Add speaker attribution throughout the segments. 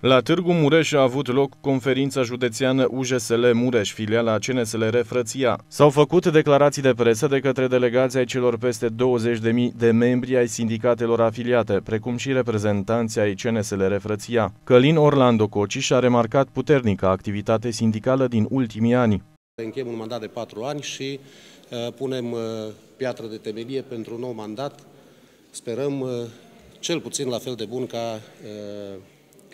Speaker 1: La Târgu Mureș a avut loc conferința județeană UJSL Mureș, filiala CNSLR Frăția. S-au făcut declarații de presă de către delegații ai celor peste 20.000 de membri ai sindicatelor afiliate, precum și reprezentanții ai CNSLR Frăția. Călin Orlando Cociș a remarcat puternică activitate sindicală din ultimii ani.
Speaker 2: Încheiem un mandat de patru ani și uh, punem uh, piatră de temelie pentru un nou mandat. Sperăm uh, cel puțin la fel de bun ca uh,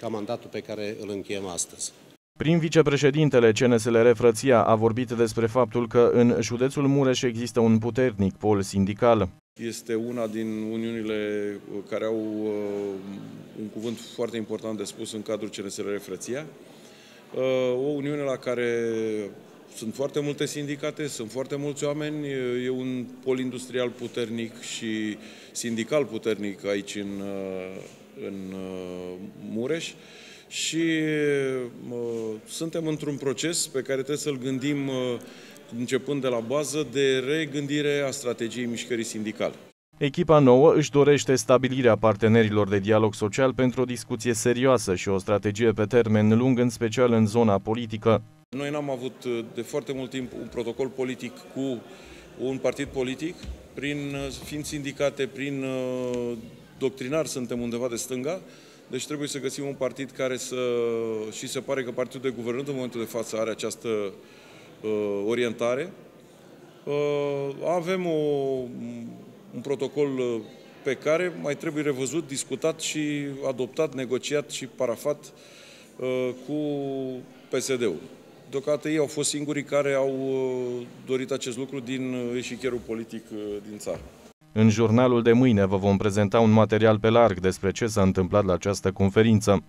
Speaker 2: ca mandatul pe care îl încheiem astăzi.
Speaker 1: Prin vicepreședintele CNSLR Frăția a vorbit despre faptul că în județul Mureș există un puternic pol sindical.
Speaker 3: Este una din uniunile care au uh, un cuvânt foarte important de spus în cadrul CNSLR Frăția. Uh, o uniune la care sunt foarte multe sindicate, sunt foarte mulți oameni, e un pol industrial puternic și sindical puternic aici în, uh, în uh, Mureș și uh, suntem într-un proces pe care trebuie să-l gândim începând de la bază de regândire a strategiei mișcării sindicale.
Speaker 1: Echipa nouă își dorește stabilirea partenerilor de dialog social pentru o discuție serioasă și o strategie pe termen lung, în special în zona politică.
Speaker 3: Noi n-am avut de foarte mult timp un protocol politic cu un partid politic, prin, fiind sindicate, prin doctrinar suntem undeva de stânga, deci trebuie să găsim un partid care să... și se pare că partidul de guvernământ în momentul de față are această uh, orientare. Uh, avem o, un protocol uh, pe care mai trebuie revăzut, discutat și adoptat, negociat și parafat uh, cu PSD-ul. Deocamdată ei au fost singurii care au uh, dorit acest lucru din uh, eșichierul politic din țară.
Speaker 1: În jurnalul de mâine vă vom prezenta un material pe larg despre ce s-a întâmplat la această conferință.